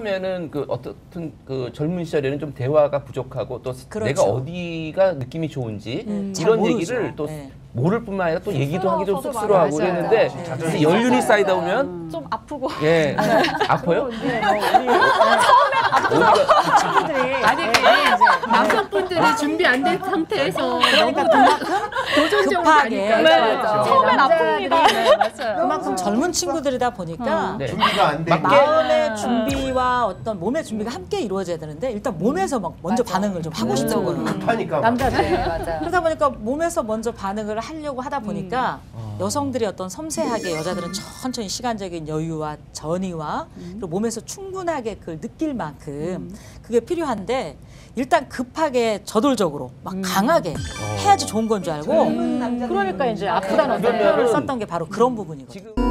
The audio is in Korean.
처음에는 그 어떻든 그 젊은 시절에는 좀 대화가 부족하고 또 그렇죠. 내가 어디가 느낌이 좋은지 음, 잘 이런. 얘기를 또 네. 모를 뿐만 아니라 또 얘기도 하기 좀 쑥스러워하고 맞아요. 그랬는데 맞아요. 이제 연륜이 쌓이다 보면 좀 아프고 예 아파요? 어디가 친구들이 아니 네, 남성분들이 준비 안 된 상태에서 그러니까 도전적으로 급하게. 가니까 네, 맞아요. 처음엔 아픕니다. 네, 맞아요. 그만큼 젊은 친구들이다 보니까 네. 준비가 안 돼. 마음의 준비와 어떤 몸의 준비가 함께 이루어져야 되는데 일단 몸에서 막 먼저 반응을 좀 하고 싶다고요. 급하니까. 남자들. 맞아요. 그러다 보니까 몸에서 먼저 반응을 하려고 하다 보니까 여성들이 어떤 섬세하게 여자들은 천천히 시간적인 여유와 전이와 그리고 몸에서 충분하게 그걸 느낄 만큼 그게 필요한데 일단 급하게 저돌적으로 막 강하게 해야지 좋은 건 줄 알고 그러니까 이제 아프다는 그러면은 표현을 썼던 게 바로 그런 부분이거든요. 지금